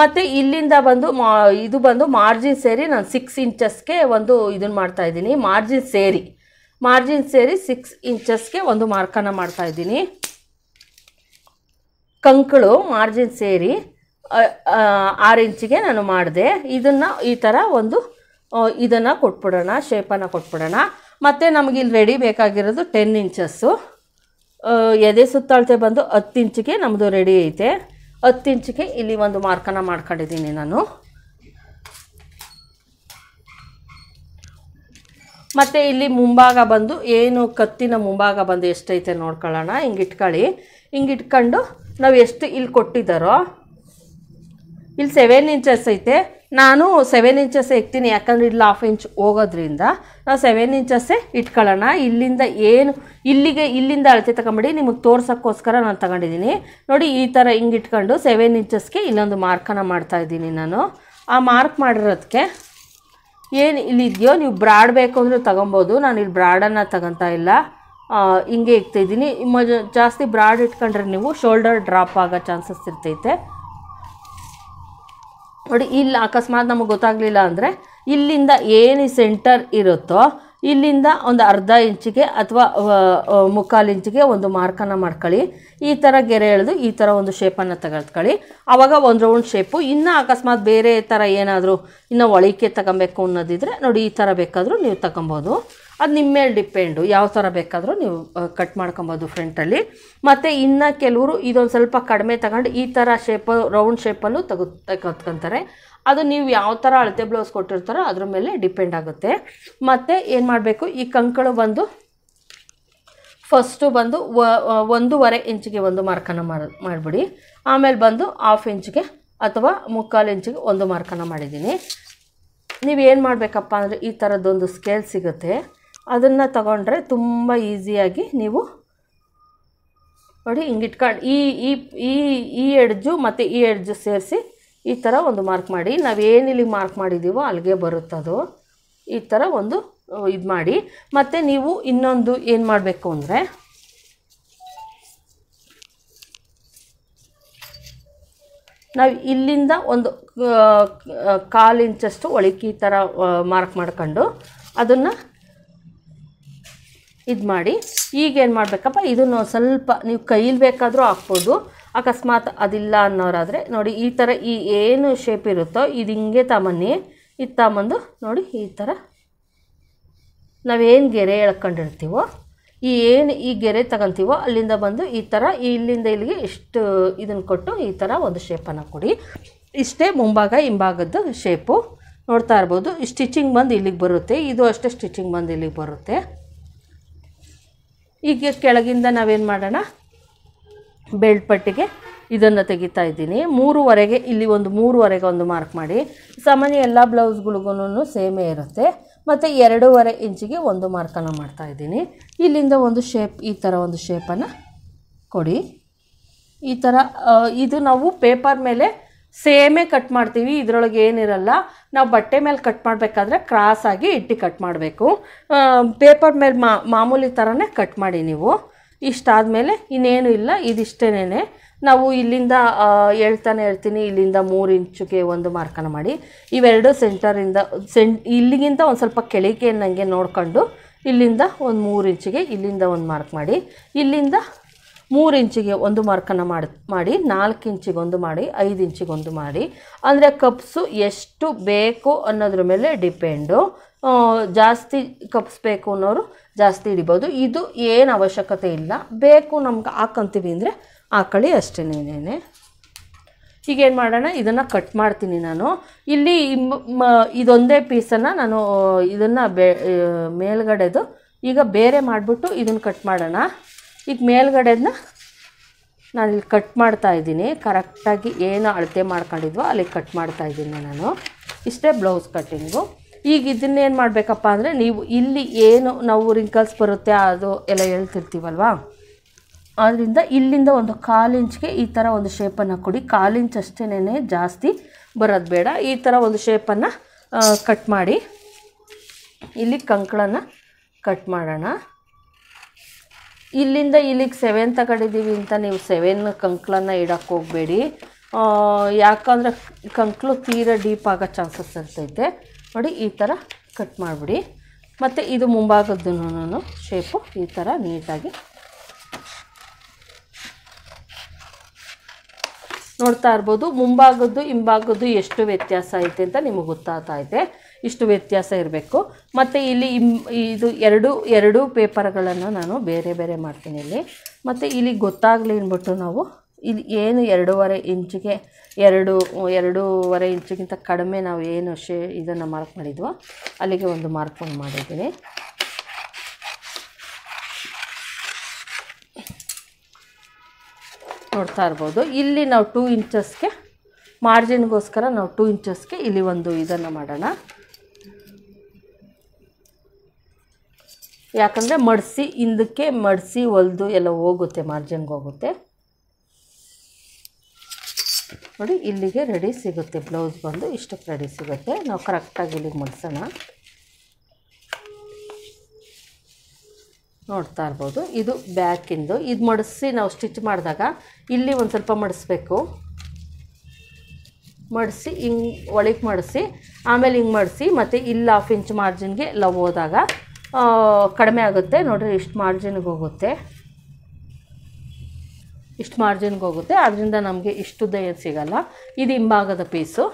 Speaker 1: ಮತ್ತು ಇಲ್ಲಿಂದ ಬಂದು ಮಾ, ಇದು ಬಂದು ಮಾರ್ಜಿನ್ ಸೇರಿ ನಾನು ಸಿಕ್ಸ್ ಇಂಚಸ್ಗೆ ಒಂದು ಇದನ್ನು ಮಾಡ್ತಾಯಿದ್ದೀನಿ ಮಾರ್ಜಿನ್ ಸೇರಿ. ಮಾರ್ಜಿನ್ ಸೇರಿ ಸಿಕ್ಸ್ ಇಂಚಸ್ಗೆ ಒಂದು ಮಾರ್ಕನ್ನು ಮಾಡ್ತಾ ಇದ್ದೀನಿ. ಕಂಕಳು ಮಾರ್ಜಿನ್ ಸೇರಿ ಆರು ಇಂಚಿಗೆ ನಾನು ಮಾಡಿದೆ. ಇದನ್ನು ಈ ಥರ ಒಂದು ಇದನ್ನು ಕೊಟ್ಬಿಡೋಣ, ಶೇಪನ್ನು ಕೊಟ್ಬಿಡೋಣ. ಮತ್ತು ನಮಗೆ ಇಲ್ಲಿ ರೆಡಿ ಬೇಕಾಗಿರೋದು ಟೆನ್ ಇಂಚಸ್ಸು ಎದೆ ಸುತ್ತಳತೆ ಬಂದು ಹತ್ತು ಇಂಚಿಗೆ ನಮ್ಮದು ರೆಡಿ ಐತೆ. ಹತ್ತು ಇಂಚಿಗೆ ಇಲ್ಲಿ ಒಂದು ಮಾರ್ಕನ್ನು ಮಾಡ್ಕೊಂಡಿದ್ದೀನಿ ನಾನು. ಮತ್ತು ಇಲ್ಲಿ ಮುಂಭಾಗ ಬಂದು, ಏನು ಕತ್ತಿನ ಮುಂಭಾಗ ಬಂದು ಎಷ್ಟೈತೆ ನೋಡ್ಕೊಳ್ಳೋಣ. ಹಿಂಗೆ ಇಟ್ಕೊಳ್ಳಿ ಹಿಂಗೆ ಇಟ್ಕೊಂಡು ನಾವು ಎಷ್ಟು ಇಲ್ಲಿ ಕೊಟ್ಟಿದ್ದಾರೋ ಇಲ್ಲಿ ಸೆವೆನ್ ಇಂಚಸ್ ಐತೆ. ನಾನು ಸೆವೆನ್ ಇಂಚಸ್ ಇಕ್ತೀನಿ, ಯಾಕಂದರೆ ಇಲ್ಲಿ ಹಾಫ್ ಇಂಚ್ ಹೋಗೋದ್ರಿಂದ. ನಾವು ಸೆವೆನ್ ಇಂಚಸ್ಸೇ ಇಟ್ಕೊಳ್ಳೋಣ. ಇಲ್ಲಿಂದ ಏನು, ಇಲ್ಲಿಗೆ, ಇಲ್ಲಿಂದ ಅಳತೆ ತಗೊಂಬಿಡಿ, ನಿಮಗೆ ತೋರ್ಸೋಕ್ಕೋಸ್ಕರ ನಾನು ತಗೊಂಡಿದ್ದೀನಿ. ನೋಡಿ, ಈ ಥರ ಹಿಂಗೆ ಇಟ್ಕೊಂಡು ಸೆವೆನ್ ಇಂಚಸ್ಗೆ ಇಲ್ಲೊಂದು ಮಾರ್ಕನ್ನು ಮಾಡ್ತಾ ಇದ್ದೀನಿ ನಾನು. ಆ ಮಾರ್ಕ್ ಮಾಡಿರೋದಕ್ಕೆ ಏನು ಇಲ್ಲಿದೆಯೋ ನೀವು ಬ್ರಾಡ್ ಬೇಕು ಅಂದರೆ ತಗೊಬೋದು. ನಾನು ಇಲ್ಲಿ ಬ್ರಾಡನ್ನು ತಗೊತಾ ಇಲ್ಲ. ಹಿಂಗೆ ಇಕ್ತಿದ್ದೀನಿ ಮಜ ಜಾಸ್ತಿ ಬ್ರಾಡ್ ಇಟ್ಕೊಂಡ್ರೆ ನೀವು ಶೋಲ್ಡರ್ ಡ್ರಾಪ್ ಆಗೋ ಚಾನ್ಸಸ್ ಇರ್ತೈತೆ. ನೋಡಿ, ಇಲ್ಲಿ ಅಕಸ್ಮಾತ್ ನಮಗೆ ಗೊತ್ತಾಗಲಿಲ್ಲ ಅಂದರೆ ಇಲ್ಲಿಂದ ಏನು ಸೆಂಟರ್ ಇರುತ್ತೋ, ಇಲ್ಲಿಂದ ಒಂದು ಅರ್ಧ ಇಂಚಿಗೆ ಅಥವಾ ಮುಕ್ಕಾಲು ಇಂಚಿಗೆ ಒಂದು ಮಾರ್ಕನ್ನು ಮಾಡ್ಕೊಳ್ಳಿ. ಈ ಥರ ಗೆರೆ ಎಳೆದು ಈ ಥರ ಒಂದು ಶೇಪನ್ನು ತೆಗೆದುಕೊಳ್ಳಿ ಆವಾಗ ಒಂದು ರೌಂಡ್ ಶೇಪು. ಇನ್ನೂ ಅಕಸ್ಮಾತ್ ಬೇರೆ ಥರ ಏನಾದರೂ ಇನ್ನೂ ಒಳಿಕೆ ತಗೊಬೇಕು ಅನ್ನೋದಿದ್ರೆ ನೋಡಿ ಈ ಥರ ಬೇಕಾದರೂ ನೀವು ತಗೊಬೋದು. ಅದು ನಿಮ್ಮ ಮೇಲೆ ಡಿಪೆಂಡು. ಯಾವ ಥರ ಬೇಕಾದರೂ ನೀವು ಕಟ್ ಮಾಡ್ಕೊಬೋದು ಫ್ರಂಟಲ್ಲಿ ಮತ್ತು ಇನ್ನು ಕೆಲವರು ಇದೊಂದು ಸ್ವಲ್ಪ ಕಡಿಮೆ ತಗೊಂಡು ಈ ಥರ ಶೇಪ್ ರೌಂಡ್ ಶೇಪಲ್ಲೂ ತೆಗೆ ತೆಗೆದ್ಕೊತಾರೆ. ಅದು ನೀವು ಯಾವ ಥರ ಅಳತೆ ಬ್ಲೌಸ್ ಕೊಟ್ಟಿರ್ತಾರೋ ಅದ್ರ ಮೇಲೆ ಡಿಪೆಂಡ್ ಆಗುತ್ತೆ. ಮತ್ತು ಏನು ಮಾಡಬೇಕು, ಈ ಕಂಕಳು ಬಂದು ಫಸ್ಟು ಬಂದು ಒಂದೂವರೆ ಇಂಚಿಗೆ ಒಂದು ಮಾರ್ಕನ್ನು ಮಾಡಿ, ಮಾಡಿಬಿಡಿ. ಆಮೇಲೆ ಬಂದು ಹಾಫ್ ಇಂಚಿಗೆ ಅಥವಾ ಮುಕ್ಕಾಲು ಇಂಚಿಗೆ ಒಂದು ಮಾರ್ಕನ್ನು ಮಾಡಿದ್ದೀನಿ. ನೀವೇನು ಮಾಡಬೇಕಪ್ಪ ಅಂದರೆ ಈ ಥರದ್ದೊಂದು ಸ್ಕೇಲ್ ಸಿಗುತ್ತೆ. ಅದನ್ನು ತಗೊಂಡ್ರೆ ತುಂಬ ಈಸಿಯಾಗಿ ನೀವು ನೋಡಿ ಹಿಂಗೆ ಇಟ್ಕೊಂಡು ಈ ಈ ಈ ಈ ಎಡ್ಜು ಮತ್ತು ಈ ಎಡ್ಜು ಸೇರಿಸಿ ಈ ಥರ ಒಂದು ಮಾರ್ಕ್ ಮಾಡಿ. ನಾವೇನು ಇಲ್ಲಿ ಮಾರ್ಕ್ ಮಾಡಿದ್ದೀವೋ ಅಲ್ಲಿಗೆ ಬರುತ್ತದು ಈ ಥರ ಒಂದು ಇದು ಮಾಡಿ. ಮತ್ತು ನೀವು ಇನ್ನೊಂದು ಏನು ಮಾಡಬೇಕು ಅಂದರೆ ನಾವು ಇಲ್ಲಿಂದ ಒಂದು ಕಾಲು ಇಂಚಷ್ಟು ಒಳಕ್ಕೆ ಈ ಥರ ಮಾರ್ಕ್ ಮಾಡ್ಕೊಂಡು ಅದನ್ನು ಇದು ಮಾಡಿ ಈಗ ಏನು ಮಾಡಬೇಕಪ್ಪ ಇದನ್ನು ಸ್ವಲ್ಪ ನೀವು ಕೈಲಿ ಬೇಕಾದರೂ ಹಾಕ್ಬೋದು. ಅಕಸ್ಮಾತ್ ಅದಿಲ್ಲ ಅನ್ನೋರಾದರೆ ನೋಡಿ ಈ ಥರ ಈ ಏನು ಶೇಪ್ ಇರುತ್ತೋ ಇದು ಹಿಂಗೆ ತಗೊಂಬನ್ನಿ ಇದು ತಗೊಂಬಂದು ನೋಡಿ ಈ ಥರ ನಾವೇನು ಗೆರೆ ಎಳ್ಕೊಂಡಿರ್ತೀವೋ, ಈ ಏನು ಈ ಗೆರೆ ತಗೊಂತೀವೋ ಅಲ್ಲಿಂದ ಬಂದು ಈ ಥರ ಇಲ್ಲಿಂದ ಇಲ್ಲಿಗೆ ಇಷ್ಟು ಇದನ್ನು ಕೊಟ್ಟು ಈ ಥರ ಒಂದು ಶೇಪನ್ನು ಕೊಡಿ. ಇಷ್ಟೇ ಮುಂಭಾಗ, ಹಿಂಭಾಗದ್ದು ಶೇಪು ನೋಡ್ತಾ ಇರ್ಬೋದು ಸ್ಟಿಚಿಂಗ್ ಬಂದು ಇಲ್ಲಿಗೆ ಬರುತ್ತೆ. ಇದು ಅಷ್ಟೇ ಸ್ಟಿಚಿಂಗ್ ಬಂದು ಇಲ್ಲಿಗೆ ಬರುತ್ತೆ. ಈಗ ಕೆಳಗಿಂದ ನಾವೇನು ಮಾಡೋಣ? ಬೆಲ್ಟ್ ಪಟ್ಟಿಗೆ ಇದನ್ನು ತೆಗಿತಾ ಇದ್ದೀನಿ. ಮೂರುವರೆಗೆ, ಇಲ್ಲಿ ಒಂದು ಮೂರುವರೆಗೆ ಒಂದು ಮಾರ್ಕ್ ಮಾಡಿ. ಸಾಮಾನ್ಯ ಎಲ್ಲ ಬ್ಲೌಸ್ಗಳಿಗೂ ಸೇಮೇ ಇರುತ್ತೆ. ಮತ್ತು ಎರಡೂವರೆ ಇಂಚಿಗೆ ಒಂದು ಮಾರ್ಕನ್ನು ಮಾಡ್ತಾ ಇದ್ದೀನಿ. ಇಲ್ಲಿಂದ ಒಂದು ಶೇಪ್ ಈ ಥರ ಒಂದು ಶೇಪನ್ನು ಕೊಡಿ. ಈ ಥರ ಇದು ನಾವು ಪೇಪರ್ ಮೇಲೆ ಸೇಮೇ ಕಟ್ ಮಾಡ್ತೀವಿ, ಇದರೊಳಗೆ ಏನಿರಲ್ಲ, ನಾವು ಬಟ್ಟೆ ಮೇಲೆ ಕಟ್ ಮಾಡಬೇಕಾದ್ರೆ ಕ್ರಾಸಾಗಿ ಇಟ್ಟು ಕಟ್ ಮಾಡಬೇಕು. ಪೇಪರ್ ಮೇಲೆ ಮಾಮೂಲಿ ಥರನೇ ಕಟ್ ಮಾಡಿ ನೀವು. ಇಷ್ಟಾದಮೇಲೆ ಇನ್ನೇನು ಇಲ್ಲ ಇದಿಷ್ಟೇನೇ ನಾವು ಇಲ್ಲಿಂದ ಹೇಳ್ತಾನೆ ಹೇಳ್ತೀನಿ, ಇಲ್ಲಿಂದ ಮೂರು ಇಂಚುಗೆ ಒಂದು ಮಾರ್ಕನ ಮಾಡಿ. ಇವೆರಡು ಸೆಂಟರಿಂದ ಸೆಂಟ್ ಇಲ್ಲಿಗಿಂತ ಒಂದು ಸ್ವಲ್ಪ ಕೆಳಗೆ ನನಗೆ ನೋಡಿಕೊಂಡು, ಇಲ್ಲಿಂದ ಒಂದು ಮೂರು ಇಂಚಿಗೆ, ಇಲ್ಲಿಂದ ಒಂದು ಮಾರ್ಕ್ ಮಾಡಿ. ಇಲ್ಲಿಂದ ಮೂರು ಇಂಚಿಗೆ ಒಂದು ಮಾರ್ಕನ್ನು ಮಾಡಿ ಮಾಡಿ, ನಾಲ್ಕು ಇಂಚಿಗೆ ಒಂದು ಮಾಡಿ, ಐದು ಇಂಚಿಗೆ ಒಂದು ಮಾಡಿ. ಅಂದರೆ ಕಪ್ಸು ಎಷ್ಟು ಬೇಕು ಅನ್ನೋದ್ರ ಮೇಲೆ ಡಿಪೆಂಡು. ಜಾಸ್ತಿ ಕಪ್ಸ್ ಬೇಕು ಅನ್ನೋರು ಜಾಸ್ತಿ ಹಿಡಿಬೋದು. ಇದು ಏನು ಅವಶ್ಯಕತೆ ಇಲ್ಲ. ಬೇಕು ನಮ್ಗೆ ಹಾಕೊಂತೀವಿ ಅಂದರೆ ಹಾಕೊಳ್ಳಿ ಅಷ್ಟೇನೇನೆ ಈಗೇನು ಮಾಡೋಣ? ಇದನ್ನು ಕಟ್ ಮಾಡ್ತೀನಿ ನಾನು. ಇಲ್ಲಿ ಇದೊಂದೇ ಪೀಸನ್ನು ನಾನು, ಇದನ್ನು ಬೆ ಮೇಲ್ಗಡೆದು ಈಗ ಬೇರೆ ಮಾಡಿಬಿಟ್ಟು ಇದನ್ನು ಕಟ್ ಮಾಡೋಣ. ಈಗ ಮೇಲ್ಗಡೆದನ್ನ ನಾನು ಇಲ್ಲಿ ಕಟ್ ಮಾಡ್ತಾ ಇದ್ದೀನಿ. ಕರೆಕ್ಟಾಗಿ ಏನು ಅಳತೆ ಮಾಡ್ಕೊಂಡಿದ್ವೋ ಅಲ್ಲಿ ಕಟ್ ಮಾಡ್ತಾ ಇದ್ದೀನಿ ನಾನು. ಇಷ್ಟೇ ಬ್ಲೌಸ್ ಕಟ್ಟಿಂಗು ಈಗ ಇದನ್ನೇನು ಮಾಡಬೇಕಪ್ಪ ಅಂದರೆ ನೀವು ಇಲ್ಲಿ ಏನು ನಾವು ರಿಂಕಲ್ಸ್ ಬರುತ್ತೆ ಅದು ಎಲ್ಲ ಹೇಳ್ತಿರ್ತೀವಲ್ವಾ? ಆದ್ದರಿಂದ ಇಲ್ಲಿಂದ ಒಂದು ಕಾಲು ಇಂಚ್ಗೆ ಈ ಥರ ಒಂದು ಶೇಪನ್ನು ಕೊಡಿ. ಕಾಲು ಇಂಚ್ ಅಷ್ಟೇನೇ ಜಾಸ್ತಿ ಬರೋದು ಬೇಡ. ಈ ಥರ ಒಂದು ಶೇಪನ್ನು ಕಟ್ ಮಾಡಿ. ಇಲ್ಲಿ ಕಂಕಳನ್ನು ಕಟ್ ಮಾಡೋಣ. ಇಲ್ಲಿಂದ ಇಲ್ಲಿಗೆ ಸೆವೆನ್ ತಗೊಂಡಿದ್ದೀವಿ ಅಂತ ನೀವು ಸೆವೆನ್ ಕಂಕ್ಳನ್ನು ಇಡಕ್ಕೆ ಹೋಗಬೇಡಿ. ಯಾಕಂದರೆ ಕಂಕ್ಳು ತೀರ ಡೀಪ್ ಆಗೋ ಚಾನ್ಸಸ್ ಇರ್ತೈತೆ. ನೋಡಿ, ಈ ಥರ ಕಟ್ ಮಾಡಿಬಿಡಿ. ಮತ್ತು ಇದು ಮುಂಭಾಗದ್ದು ಶೇಪು ಈ ಥರ ನೀಟಾಗಿ. ನೋಡ್ತಾ ಇರ್ಬೋದು, ಮುಂಭಾಗದ್ದು ಹಿಂಭಾಗದ್ದು ಎಷ್ಟು ವ್ಯತ್ಯಾಸ ಐತೆ ಅಂತ ನಿಮಗೆ ಗೊತ್ತಾಗ್ತಾ ಇದೆ. ಇಷ್ಟು ವ್ಯತ್ಯಾಸ ಇರಬೇಕು. ಮತ್ತು ಇಲ್ಲಿ ಇದು ಎರಡು ಎರಡು ಪೇಪರ್ಗಳನ್ನು ನಾನು ಬೇರೆ ಬೇರೆ ಮಾಡ್ತೀನಿ ಇಲ್ಲಿ. ಮತ್ತು ಇಲ್ಲಿ ಗೊತ್ತಾಗಲಿ ಅಂದ್ಬಿಟ್ಟು ನಾವು ಇಲ್ಲಿ ಏನು ಎರಡೂವರೆ ಇಂಚಿಗೆ ಎರಡು, ಎರಡೂವರೆ ಇಂಚಿಗಿಂತ ಕಡಿಮೆ ನಾವು ಏನು ಶೇ, ಇದನ್ನು ಮಾರ್ಕ್ ಮಾಡಿದ್ವೋ ಅಲ್ಲಿಗೆ ಒಂದು ಮಾರ್ಕನ್ನು ಮಾಡಿದ್ದೀನಿ. ನೋಡ್ತಾ ಇರ್ಬೋದು. ಇಲ್ಲಿ ನಾವು ಟೂ ಇಂಚಸ್ಗೆ ಮಾರ್ಜಿನ್ಗೋಸ್ಕರ ನಾವು ಟೂ ಇಂಚಸ್ಗೆ ಇಲ್ಲಿ ಒಂದು ಇದನ್ನು ಮಾಡೋಣ. ಯಾಕಂದರೆ ಮಡಿಸಿ, ಹಿಂದಕ್ಕೆ ಮಡಿಸಿ ಹೊಲ್ದು ಎಲ್ಲ ಹೋಗುತ್ತೆ, ಮಾರ್ಜಿನ್ಗೆ ಹೋಗುತ್ತೆ. ನೋಡಿ, ಇಲ್ಲಿಗೆ ರೆಡಿ ಸಿಗುತ್ತೆ ಬ್ಲೌಸ್ ಬಂದು ಇಷ್ಟಕ್ಕೆ ರೆಡಿ ಸಿಗುತ್ತೆ. ನಾವು ಕರೆಕ್ಟಾಗಿ ಇಲ್ಲಿಗೆ ಮಡಿಸೋಣ. ನೋಡ್ತಾ ಇರ್ಬೋದು, ಇದು ಬ್ಯಾಕಿಂದು ಇದು. ಮಡಿಸಿ ನಾವು ಸ್ಟಿಚ್ ಮಾಡಿದಾಗ ಇಲ್ಲಿ ಒಂದು ಸ್ವಲ್ಪ ಮಡಿಸ್ಬೇಕು. ಮಡಿಸಿ, ಹಿಂಗೆ ಒಳಗೆ ಮಡಿಸಿ, ಆಮೇಲೆ ಹಿಂಗೆ ಮಡಿಸಿ, ಮತ್ತು ಇಲ್ಲಿ ಹಾಫ್ ಇಂಚ್ ಮಾರ್ಜಿನ್ಗೆ ಲವ್ ಹೋದಾಗ ಕಡಿಮೆ ಆಗುತ್ತೆ. ನೋಡಿರಿ, ಇಷ್ಟು ಮಾರ್ಜಿನ್ಗೆ ಹೋಗುತ್ತೆ. ಇಷ್ಟು ಮಾರ್ಜಿನ್ಗೆ ಹೋಗುತ್ತೆ. ಅದರಿಂದ ನಮಗೆ ಇಷ್ಟು ದಯ ಸಿಗಲ್ಲ. ಇದು ಹಿಂಭಾಗದ ಪೀಸು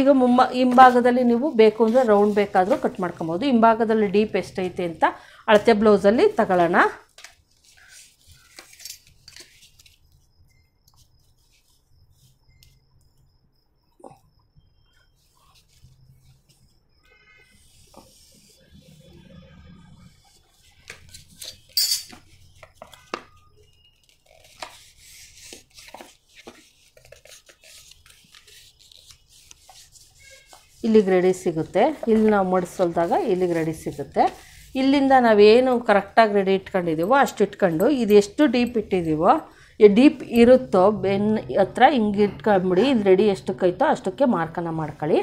Speaker 1: ಈಗ ಮುಂಬ ಹಿಂಭಾಗದಲ್ಲಿ ನೀವು ಬೇಕು ಅಂದರೆ ರೌಂಡ್ ಬೇಕಾದರೂ ಕಟ್ ಮಾಡ್ಕೊಬೋದು. ಹಿಂಭಾಗದಲ್ಲಿ ಡೀಪ್ ಎಷ್ಟೈತೆ ಅಂತ ಅಳತೆ ಬ್ಲೌಸಲ್ಲಿ ತಗೊಳ್ಳೋಣ. ಇಲ್ಲಿಗೆ ರೆಡಿ ಸಿಗುತ್ತೆ. ಇಲ್ಲಿ ನಾವು ಮಡಿಸೋಲ್ದಾಗ ಇಲ್ಲಿಗೆ ರೆಡಿ ಸಿಗುತ್ತೆ. ಇಲ್ಲಿಂದ ನಾವೇನು ಕರೆಕ್ಟಾಗಿ ರೆಡಿ ಇಟ್ಕೊಂಡಿದ್ದೀವೋ ಅಷ್ಟು ಇಟ್ಕೊಂಡು ಇದು ಎಷ್ಟು ಡೀಪ್ ಇಟ್ಟಿದ್ದೀವೋ ಡೀಪ್ ಇರುತ್ತೋ, ಬೆನ್ ಹತ್ರ ಹಿಂಗೆ ಇಟ್ಕೊಂಬಿಡಿ, ಇದು ರೆಡಿ ಎಷ್ಟಕ್ಕೈತೋ ಅಷ್ಟಕ್ಕೆ ಮಾರ್ಕನ ಮಾಡ್ಕೊಳ್ಳಿ.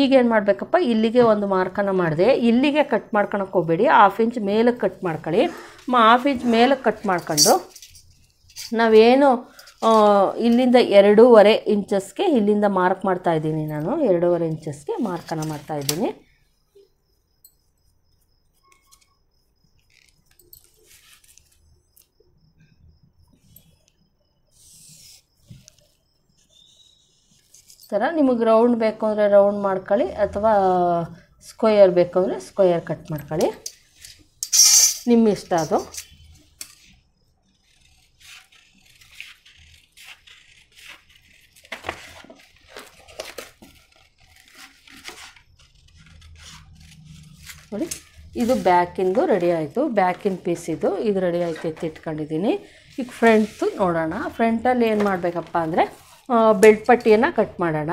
Speaker 1: ಈಗೇನು ಮಾಡಬೇಕಪ್ಪ, ಇಲ್ಲಿಗೆ ಒಂದು ಮಾರ್ಕನ ಮಾಡಿದೆ. ಇಲ್ಲಿಗೆ ಕಟ್ ಮಾಡ್ಕೊಳಕ್ಕೆ ಹೋಗಬೇಡಿ. ಹಾಫ್ ಇಂಚ್ ಮೇಲಕ್ಕೆ ಕಟ್ ಮಾಡ್ಕೊಳ್ಳಿ. ಹಾಫ್ ಇಂಚ್ ಮೇಲಕ್ಕೆ ಕಟ್ ಮಾಡ್ಕೊಂಡು ನಾವೇನು ಇಲ್ಲಿಂದ ಎರಡೂವರೆ ಇಂಚಸ್ಗೆ ಇಲ್ಲಿಂದ ಮಾರ್ಕ್ ಮಾಡ್ತಾ ಇದ್ದೀನಿ ನಾನು. ಎರಡೂವರೆ ಇಂಚಸ್ಗೆ ಮಾರ್ಕನ್ನು ಮಾಡ್ತಾ ಇದ್ದೀನಿ. ಥರ ನಿಮಗೆ ರೌಂಡ್ ಬೇಕು ಅಂದರೆ ರೌಂಡ್ ಮಾಡ್ಕೊಳ್ಳಿ ಅಥವಾ ಸ್ಕ್ವಯರ್ ಬೇಕು ಅಂದರೆ ಸ್ಕ್ವಯರ್ ಕಟ್ ಮಾಡ್ಕೊಳ್ಳಿ. ನಿಮ್ಮ ಇಷ್ಟ ಅದು ನೋಡಿ ಇದು ಬ್ಯಾಕಿಂದು ರೆಡಿ ಆಯಿತು. ಬ್ಯಾಕಿನ ಪೀಸ್ ಇದು. ಇದು ರೆಡಿ ಆಯಿತು ಎತ್ತಿ ಇಟ್ಕೊಂಡಿದ್ದೀನಿ. ಈಗ ಫ್ರಂಟ್ದು ನೋಡೋಣ. ಫ್ರಂಟಲ್ಲಿ ಏನು ಮಾಡಬೇಕಪ್ಪ ಅಂದರೆ ಬೆಲ್ಟ್ ಪಟ್ಟಿಯನ್ನು ಕಟ್ ಮಾಡೋಣ.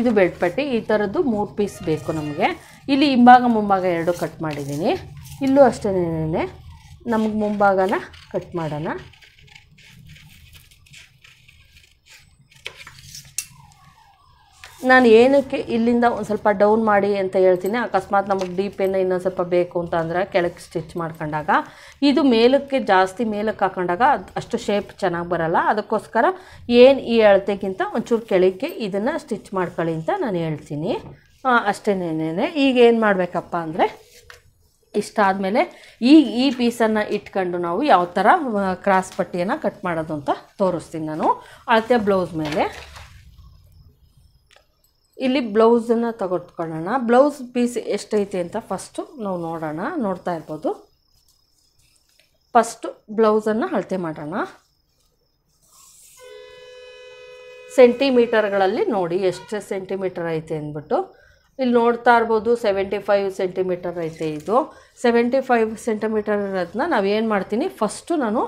Speaker 1: ಇದು ಬೆಲ್ಟ್ ಪಟ್ಟಿ. ಈ ಥರದ್ದು ಮೂರು ಪೀಸ್ ಬೇಕು ನಮಗೆ. ಇಲ್ಲಿ ಹಿಂಭಾಗ ಮುಂಭಾಗ ಎರಡು ಕಟ್ ಮಾಡಿದ್ದೀನಿ. ಇಲ್ಲೂ ಅಷ್ಟೇ ನಮಗೆ ಮುಂಭಾಗನ ಕಟ್ ಮಾಡೋಣ. ನಾನು ಏನಕ್ಕೆ ಇಲ್ಲಿಂದ ಒಂದು ಸ್ವಲ್ಪ ಡೌನ್ ಮಾಡಿ ಅಂತ ಹೇಳ್ತೀನಿ. ಅಕಸ್ಮಾತ್ ನಮಗೆ ಡೀಪ್ ಏನು ಇನ್ನೊಂದು ಸ್ವಲ್ಪ ಬೇಕು ಅಂತ ಅಂದರೆ ಕೆಳಗೆ ಸ್ಟಿಚ್ ಮಾಡ್ಕೊಂಡಾಗ. ಇದು ಮೇಲಕ್ಕೆ ಜಾಸ್ತಿ ಮೇಲಕ್ಕೆ ಹಾಕೊಂಡಾಗ ಅಷ್ಟು ಶೇಪ್ ಚೆನ್ನಾಗಿ ಬರಲ್ಲ. ಅದಕ್ಕೋಸ್ಕರ ಏನು ಈ ಅಳತೆಗಿಂತ ಒಂಚೂರು ಕೆಳಕ್ಕೆ ಇದನ್ನು ಸ್ಟಿಚ್ ಮಾಡ್ಕೊಳ್ಳಿ ಅಂತ ನಾನು ಹೇಳ್ತೀನಿ. ಅಷ್ಟೇನೇನೆ. ಈಗ ಏನು ಮಾಡಬೇಕಪ್ಪ ಅಂದರೆ ಇಷ್ಟಾದಮೇಲೆ ಈ ಈ ಪೀಸನ್ನು ಇಟ್ಕೊಂಡು ನಾವು ಯಾವ ಥರ ಕ್ರಾಸ್ ಪಟ್ಟಿಯನ್ನು ಕಟ್ ಮಾಡೋದು ಅಂತ ತೋರಿಸ್ತೀನಿ ನಾನು. ಅಳತೆ ಬ್ಲೌಸ್ ಮೇಲೆ. ಇಲ್ಲಿ ಬ್ಲೌಸನ್ನು ತಗೊತ್ಕೊಳ್ಳೋಣ. ಬ್ಲೌಸ್ ಪೀಸ್ ಎಷ್ಟೈತೆ ಅಂತ ಫಸ್ಟು ನಾವು ನೋಡೋಣ, ನೋಡ್ತಾ ಇರ್ಬೋದು. ಫಸ್ಟು ಬ್ಲೌಸನ್ನು ಅಳತೆ ಮಾಡೋಣ. ಸೆಂಟಿಮೀಟರ್ಗಳಲ್ಲಿ ನೋಡಿ ಎಷ್ಟು ಸೆಂಟಿಮೀಟರ್ ಐತೆ ಅಂದ್ಬಿಟ್ಟು. ಇಲ್ಲಿ ನೋಡ್ತಾ ಇರ್ಬೋದು ಸೆವೆಂಟಿ ಫೈವ್ ಸೆಂಟಿಮೀಟರ್ ಐತೆ ಇದು. ಸೆವೆಂಟಿ ಫೈವ್ ಸೆಂಟಿಮೀಟರ್ ಇರೋದನ್ನ ನಾವೇನು ಮಾಡ್ತೀನಿ? ಫಸ್ಟು ನಾನು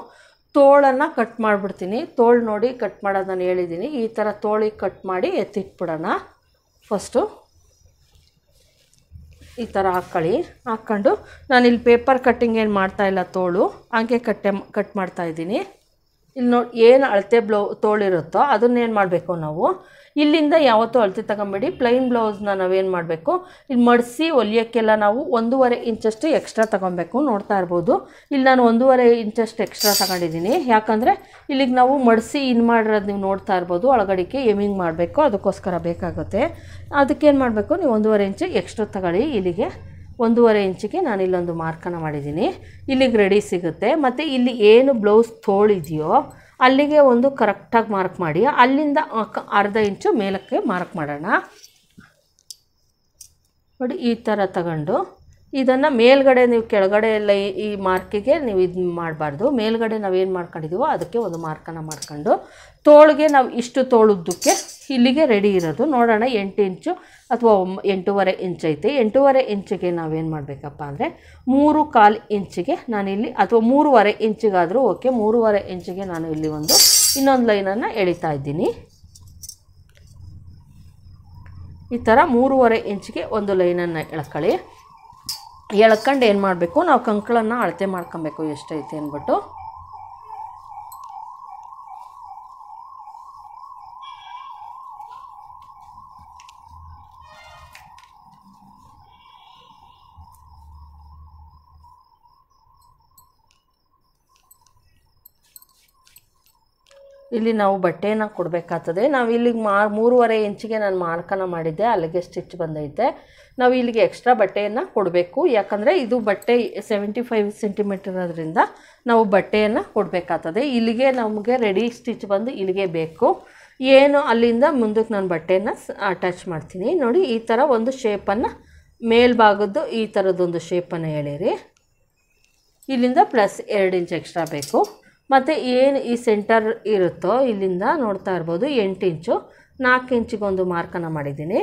Speaker 1: ತೋಳನ್ನು ಕಟ್ ಮಾಡಿಬಿಡ್ತೀನಿ. ತೋಳು ನೋಡಿ ಕಟ್ ಮಾಡೋದು ನಾನು ಹೇಳಿದ್ದೀನಿ ಈ ಥರ ತೋಳಿಗೆ ಕಟ್ ಮಾಡಿ ಎತ್ತಿಟ್ಬಿಡೋಣ. ಫಸ್ಟು ಈ ಥರ ಹಾಕ್ಕೊಳ್ಳಿ. ಹಾಕ್ಕೊಂಡು ನಾನು ಇಲ್ಲಿ ಪೇಪರ್ ಕಟ್ಟಿಂಗ್ ಏನು ಮಾಡ್ತಾ ಇಲ್ಲ ತೋಳು, ಹಾಗೆ ಕಟ್ಟೆ ಕಟ್ ಮಾಡ್ತಾ ಇದ್ದೀನಿ. ಇಲ್ಲಿ ನೋಡಿ ಏನು ಅಳತೆ ಬ್ಲೌ, ತೋಳಿರುತ್ತೋ ಅದನ್ನೇನು ಮಾಡಬೇಕು ನಾವು? ಇಲ್ಲಿಂದ ಯಾವತ್ತೂ ಅಳತೆ ತಗೊಂಬೇಡಿ. ಪ್ಲೈನ್ ಬ್ಲೌಸ್ನ ನಾವೇನು ಮಾಡಬೇಕು? ಇಲ್ಲಿ ಮಡಿಸಿ ಹೊಲಿಯೋಕ್ಕೆಲ್ಲ ನಾವು ಒಂದೂವರೆ ಇಂಚಷ್ಟು ಎಕ್ಸ್ಟ್ರಾ ತಗೊಬೇಕು ನೋಡ್ತಾ ಇರ್ಬೋದು. ಇಲ್ಲಿ ನಾನು ಒಂದೂವರೆ ಇಂಚಷ್ಟು ಎಕ್ಸ್ಟ್ರಾ ತಗೊಂಡಿದ್ದೀನಿ. ಯಾಕಂದರೆ ಇಲ್ಲಿಗೆ ನಾವು ಮಡಿಸಿ ಇನ್ ಮಾಡಿರೋದು ನೀವು ನೋಡ್ತಾ ಇರ್ಬೋದು. ಒಳಗಡೆಗೆ ಎಮಿಂಗ್ ಮಾಡಬೇಕು ಅದಕ್ಕೋಸ್ಕರ ಬೇಕಾಗುತ್ತೆ. ಅದಕ್ಕೇನು ಮಾಡಬೇಕು? ನೀವು ಒಂದೂವರೆ ಇಂಚು ಎಕ್ಸ್ಟ್ರಾ ತಗೊಳ್ಳಿ. ಇಲ್ಲಿಗೆ ಒಂದೂವರೆ ಇಂಚಿಗೆ ನಾನು ಇಲ್ಲೊಂದು ಮಾರ್ಕನ್ನು ಮಾಡಿದ್ದೀನಿ. ಇಲ್ಲಿಗೆ ರೆಡಿ ಸಿಗುತ್ತೆ. ಮತ್ತು ಇಲ್ಲಿ ಏನು ಬ್ಲೌಸ್ ತೋಳಿದೆಯೋ ಅಲ್ಲಿಗೆ ಒಂದು ಕರೆಕ್ಟಾಗಿ ಮಾರ್ಕ್ ಮಾಡಿ, ಅಲ್ಲಿಂದ ಅರ್ಧ ಇಂಚು ಮೇಲಕ್ಕೆ ಮಾರ್ಕ್ ಮಾಡೋಣ. ನೋಡಿ, ಈ ಥರ ತಗೊಂಡು ಇದನ್ನು ಮೇಲ್ಗಡೆ ನೀವು ಕೆಳಗಡೆ ಎಲ್ಲ ಈ ಮಾರ್ಕಿಗೆ ನೀವು ಇದು ಮಾಡಬಾರ್ದು. ಮೇಲ್ಗಡೆ ನಾವೇನು ಮಾಡ್ಕೊಂಡಿದ್ದೀವೋ ಅದಕ್ಕೆ ಒಂದು ಮಾರ್ಕನ್ನು ಮಾಡ್ಕೊಂಡು, ತೋಳಿಗೆ ನಾವು ಇಷ್ಟು ತೋಳುದ್ದಕ್ಕೆ ಇಲ್ಲಿಗೆ ರೆಡಿ ಇರೋದು. ನೋಡೋಣ ಎಂಟು ಇಂಚು ಅಥವಾ ಎಂಟೂವರೆ ಇಂಚ್ ಐತೆ. ಎಂಟೂವರೆ ಇಂಚಿಗೆ ನಾವೇನು ಮಾಡಬೇಕಪ್ಪ ಅಂದರೆ ಮೂರು ಕಾಲು ಇಂಚಿಗೆ ನಾನಿಲ್ಲಿ, ಅಥವಾ ಮೂರುವರೆ ಇಂಚಿಗಾದರೂ ಓಕೆ, ಮೂರುವರೆ ಇಂಚಿಗೆ ನಾನು ಇಲ್ಲಿ ಒಂದು ಇನ್ನೊಂದು ಲೈನನ್ನು ಎಳಿತಾ ಇದ್ದೀನಿ. ಈ ಥರ ಮೂರುವರೆ ಇಂಚಿಗೆ ಒಂದು ಲೈನನ್ನು ಎಳ್ಕೊಳ್ಳಿ. ಎಳ್ಕೊಂಡು ಏನು ಮಾಡಬೇಕು, ನಾವು ಕಂಕಳನ್ನು ಅಳತೆ ಮಾಡ್ಕೊಬೇಕು, ಎಷ್ಟೈತೆ ಅಂದ್ಬಿಟ್ಟು. ಇಲ್ಲಿ ನಾವು ಬಟ್ಟೆನ ಕೊಡಬೇಕಾಗ್ತದೆ. ನಾವು ಇಲ್ಲಿಗೆ ಮಾ ಮೂರುವರೆ ಇಂಚಿಗೆ ನಾನು ಮಾರ್ಕನ ಮಾಡಿದ್ದೆ. ಅಲ್ಲಿಗೆ ಸ್ಟಿಚ್ ಬಂದೈತೆ. ನಾವು ಇಲ್ಲಿಗೆ ಎಕ್ಸ್ಟ್ರಾ ಬಟ್ಟೆಯನ್ನು ಕೊಡಬೇಕು. ಯಾಕಂದರೆ ಇದು ಬಟ್ಟೆ ಸೆವೆಂಟಿ ಫೈವ್ ಸೆಂಟಿಮೀಟರ್ ಅದರಿಂದ ನಾವು ಬಟ್ಟೆಯನ್ನು ಕೊಡಬೇಕಾಗ್ತದೆ. ಇಲ್ಲಿಗೆ ನಮಗೆ ರೆಡಿ ಸ್ಟಿಚ್ ಬಂದು ಇಲ್ಲಿಗೆ ಬೇಕು. ಏನು ಅಲ್ಲಿಂದ ಮುಂದಕ್ಕೆ ನಾನು ಬಟ್ಟೆಯನ್ನು ಅಟ್ಯಾಚ್ ಮಾಡ್ತೀನಿ. ನೋಡಿ, ಈ ಥರ ಒಂದು ಶೇಪನ್ನು ಮೇಲ್ಭಾಗದ್ದು ಈ ಥರದ್ದೊಂದು ಶೇಪನ್ನು ಹೇಳಿರಿ ಇಲ್ಲಿಂದ ಪ್ಲಸ್ ಎರಡು ಇಂಚ್ ಎಕ್ಸ್ಟ್ರಾ ಬೇಕು. ಮತ್ತು ಏನು ಈ ಸೆಂಟರ್ ಇರುತ್ತೋ ಇಲ್ಲಿಂದ ನೋಡ್ತಾ ಇರ್ಬೋದು. ಎಂಟು ಇಂಚು. ನಾಲ್ಕು ಇಂಚಿಗೊಂದು ಮಾರ್ಕನ್ನು ಮಾಡಿದ್ದೀನಿ.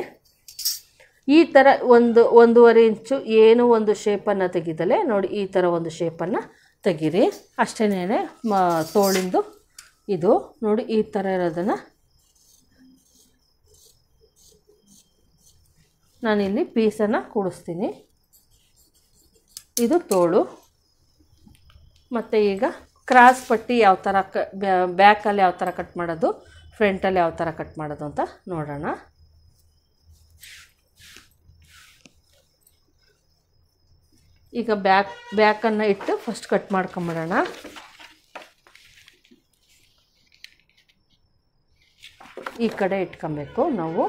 Speaker 1: ಈ ಥರ ಒಂದು, ಒಂದೂವರೆ ಇಂಚು ಏನು ಒಂದು ಶೇಪನ್ನು ತೆಗೆದಲೆ ನೋಡಿ, ಈ ಥರ ಒಂದು ಶೇಪನ್ನು ತೆಗೀರಿ. ಅಷ್ಟೇನೆ ಮ, ತೋಳಿಂದು ಇದು. ನೋಡಿ, ಈ ಥರ ಇರೋದನ್ನು ನಾನಿಲ್ಲಿ ಪೀಸನ್ನು ಕೂಡಿಸ್ತೀನಿ. ಇದು ತೋಳು. ಮತ್ತು ಈಗ ಕ್ರಾಸ್ ಪಟ್ಟಿ ಯಾವ ಥರ ಕ ಬ್ಯಾಕಲ್ಲಿ ಯಾವ ಥರ ಕಟ್ ಮಾಡೋದು, ಫ್ರಂಟಲ್ಲಿ ಯಾವ ಥರ ಕಟ್ ಮಾಡೋದು ಅಂತ ನೋಡೋಣ. ಈಗ ಬ್ಯಾಕ್, ಬ್ಯಾಕನ್ನು ಇಟ್ಟು ಫಸ್ಟ್ ಕಟ್ ಮಾಡ್ಕೊಂಬಿಡೋಣ. ಈ ಕಡೆ ಇಟ್ಕೊಬೇಕು ನಾವು.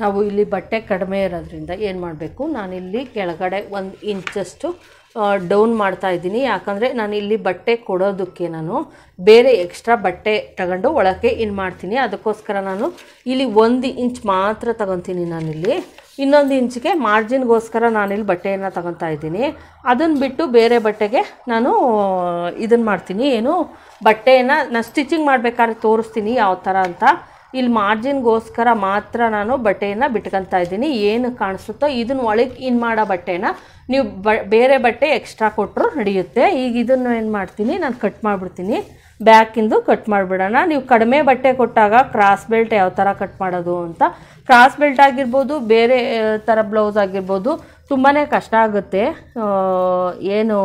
Speaker 1: ನಾವು ಇಲ್ಲಿ ಬಟ್ಟೆ ಕಡಿಮೆ ಇರೋದ್ರಿಂದ ಏನು ಮಾಡಬೇಕು? ನಾನಿಲ್ಲಿ ಕೆಳಗಡೆ ಒಂದು ಇಂಚಷ್ಟು ಡೌನ್ ಮಾಡ್ತಾ ಇದ್ದೀನಿ. ಯಾಕಂದರೆ ನಾನು ಇಲ್ಲಿ ಬಟ್ಟೆ ಕೊಡೋದಕ್ಕೆ ನಾನು ಬೇರೆ ಎಕ್ಸ್ಟ್ರಾ ಬಟ್ಟೆ ತಗೊಂಡು ಒಳಗೆ ಇನ್ ಮಾಡ್ತೀನಿ. ಅದಕ್ಕೋಸ್ಕರ ನಾನು ಇಲ್ಲಿ ಒಂದು ಇಂಚ್ ಮಾತ್ರ ತಗೊತೀನಿ ನಾನಿಲ್ಲಿ. ಇನ್ನೊಂದು ಇಂಚಿಗೆ ಮಾರ್ಜಿನ್ಗೋಸ್ಕರ ನಾನಿಲ್ಲಿ ಬಟ್ಟೆಯನ್ನು ತಗೊತಾ ಇದ್ದೀನಿ. ಅದನ್ನು ಬಿಟ್ಟು ಬೇರೆ ಬಟ್ಟೆಗೆ ನಾನು ಇದನ್ನು ಮಾಡ್ತೀನಿ. ಏನು, ಬಟ್ಟೆಯನ್ನು ನಾನು ಸ್ಟಿಚಿಂಗ್ ಮಾಡಬೇಕಾದ್ರೆ ತೋರಿಸ್ತೀನಿ ಯಾವ ಥರ ಅಂತ. ಇಲ್ಲಿ ಮಾರ್ಜಿನ್ಗೋಸ್ಕರ ಮಾತ್ರ ನಾನು ಬಟ್ಟೆಯನ್ನು ಬಿಟ್ಕೊತಾ ಇದ್ದೀನಿ. ಏನು ಕಾಣಿಸುತ್ತೋ ಇದನ್ನ ಒಳಗೆ ಇನ್ ಮಾಡೋ ಬಟ್ಟೆನ ನೀವು ಬ, ಬೇರೆ ಬಟ್ಟೆ ಎಕ್ಸ್ಟ್ರಾ ಕೊಟ್ಟರು ನಡೆಯುತ್ತೆ. ಈಗ ಇದನ್ನು ಏನು ಮಾಡ್ತೀನಿ, ನಾನು ಕಟ್ ಮಾಡಿಬಿಡ್ತೀನಿ. ಬ್ಯಾಕಿಂದು ಕಟ್ ಮಾಡಿಬಿಡೋಣ. ನೀವು ಕಡಿಮೆ ಬಟ್ಟೆ ಕೊಟ್ಟಾಗ ಕ್ರಾಸ್ ಬೆಲ್ಟ್ ಯಾವ ಥರ ಕಟ್ ಮಾಡೋದು ಅಂತ. ಕ್ರಾಸ್ ಬೆಲ್ಟ್ ಆಗಿರ್ಬೋದು, ಬೇರೆ ಥರ ಬ್ಲೌಸ್ ಆಗಿರ್ಬೋದು ತುಂಬಾ ಕಷ್ಟ ಆಗುತ್ತೆ. ಏನು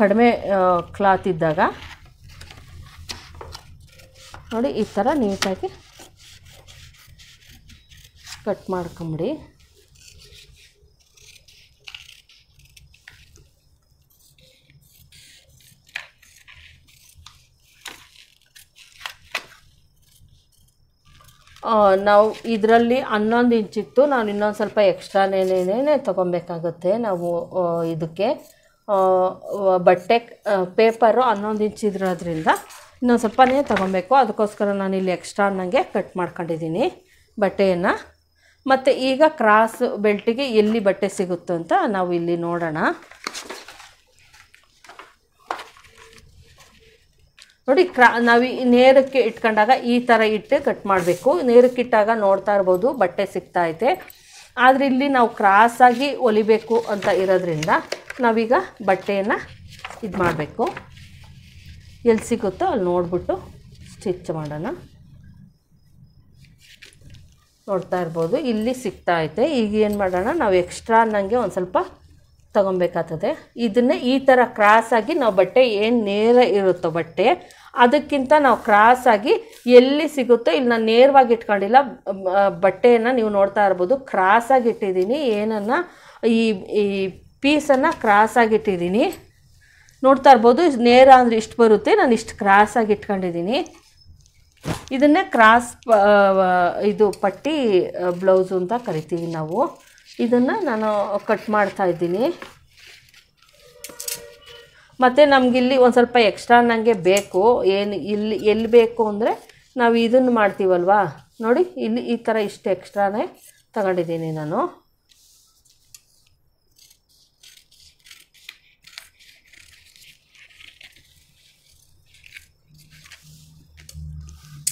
Speaker 1: ಕಡಿಮೆ ಕ್ಲಾತ್ ಇದ್ದಾಗ. ನೋಡಿ, ಈ ಥರ ನೀಟಾಗಿ ಕಟ್ ಮಾಡ್ಕೊಂಬಿಡಿ. ನಾವು ಇದರಲ್ಲಿ ಹನ್ನೊಂದು ಇಂಚಿತ್ತು ನಾನು ಇನ್ನೊಂದು ಸ್ವಲ್ಪ ಎಕ್ಸ್ಟ್ರಾನೇನೇನೇ ತೊಗೊಬೇಕಾಗುತ್ತೆ ನಾವು ಇದಕ್ಕೆ. ಬಟ್ಟೆ ಪೇಪರು ಹನ್ನೊಂದು ಇಂಚ್ ಇದ್ರೋದ್ರಿಂದ ಇನ್ನೊಂದು ಸ್ವಲ್ಪನೇ ತೊಗೊಬೇಕು. ಅದಕ್ಕೋಸ್ಕರ ನಾನು ಇಲ್ಲಿ ಎಕ್ಸ್ಟ್ರಾ ಅನ್ನಂಗೆ ಕಟ್ ಮಾಡ್ಕೊಂಡಿದ್ದೀನಿ ಬಟ್ಟೆಯನ್ನು. ಮತ್ತು ಈಗ ಕ್ರಾಸ್ ಬೆಲ್ಟಿಗೆ ಎಲ್ಲಿ ಬಟ್ಟೆ ಸಿಗುತ್ತೋ ಅಂತ ನಾವು ಇಲ್ಲಿ ನೋಡೋಣ. ನೋಡಿ ಕ್ರಾ, ನಾವು ನೇರಕ್ಕೆ ಇಟ್ಕೊಂಡಾಗ ಈ ಥರ ಇಟ್ಟು ಕಟ್ ಮಾಡಬೇಕು. ನೇರಕ್ಕೆ ಇಟ್ಟಾಗ ನೋಡ್ತಾ ಇರ್ಬೋದು ಬಟ್ಟೆ ಸಿಗ್ತಾ ಐತೆ. ಆದರೆ ಇಲ್ಲಿ ನಾವು ಕ್ರಾಸಾಗಿ ಹೊಲಿಬೇಕು ಅಂತ ಇರೋದ್ರಿಂದ ನಾವೀಗ ಬಟ್ಟೆಯನ್ನು ಇದು ಮಾಡಬೇಕು ಎಲ್ಲಿ ಸಿಗುತ್ತೋ ಅಲ್ಲಿ ನೋಡಿಬಿಟ್ಟು ಸ್ಟಿಚ್ ಮಾಡೋಣ. ನೋಡ್ತಾ ಇರ್ಬೋದು. ಇಲ್ಲಿ ಸಿಗ್ತಾ ಐತೆ. ಈಗ ಏನು ಮಾಡೋಣ, ನಾವು ಎಕ್ಸ್ಟ್ರಾ ನನಗೆ ಒಂದು ಸ್ವಲ್ಪ ತೊಗೊಬೇಕಾಗ್ತದೆ. ಇದನ್ನೇ ಈ ಥರ ಕ್ರಾಸಾಗಿ ನಾವು ಬಟ್ಟೆ ಏನು ನೇರ ಇರುತ್ತೋ ಬಟ್ಟೆ, ಅದಕ್ಕಿಂತ ನಾವು ಕ್ರಾಸಾಗಿ ಎಲ್ಲಿ ಸಿಗುತ್ತೋ, ಇಲ್ಲಿ ನಾನು ನೇರವಾಗಿ ಇಟ್ಕೊಂಡಿಲ್ಲ ಬಟ್ಟೆಯನ್ನು ನೀವು ನೋಡ್ತಾ ಇರ್ಬೋದು. ಕ್ರಾಸಾಗಿ ಇಟ್ಟಿದ್ದೀನಿ. ಏನನ್ನು, ಈ ಈ ಪೀಸನ್ನು ಕ್ರಾಸಾಗಿ ಇಟ್ಟಿದ್ದೀನಿ. ನೋಡ್ತಾ ಇರ್ಬೋದು. ನೇರ ಅಂದರೆ ಇಷ್ಟು ಬರುತ್ತೆ. ನಾನು ಇಷ್ಟು ಕ್ರಾಸಾಗಿ ಇಟ್ಕೊಂಡಿದ್ದೀನಿ. ಇದನ್ನೇ ಕ್ರಾಸ್ ಇದು ಪಟ್ಟಿ ಬ್ಲೌಸು ಅಂತ ಕರಿತೀವಿ ನಾವು. ಇದನ್ನು ನಾನು ಕಟ್ ಮಾಡ್ತಾ ಇದ್ದೀನಿ. ಮತ್ತು ನಮಗಿಲ್ಲಿ ಒಂದು ಸ್ವಲ್ಪ ಎಕ್ಸ್ಟ್ರಾ ನನಗೆ ಬೇಕು. ಏನು ಇಲ್ಲಿ, ಎಲ್ಲಿ ಬೇಕು ಅಂದರೆ ನಾವು ಇದನ್ನು ಮಾಡ್ತೀವಲ್ವಾ? ನೋಡಿ, ಇಲ್ಲಿ ಈ ಥರ ಇಷ್ಟು ಎಕ್ಸ್ಟ್ರಾನೇ ತಗೊಂಡಿದ್ದೀನಿ ನಾನು.